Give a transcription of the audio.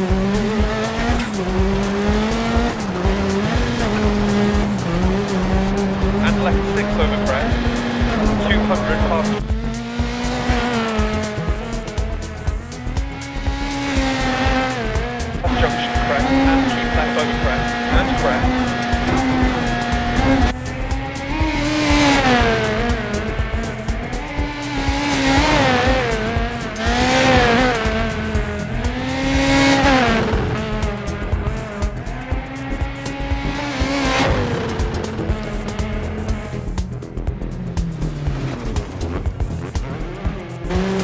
And left 6 over crest, 200 past. Junction crest and keep left over crest and crest. Mm-hmm.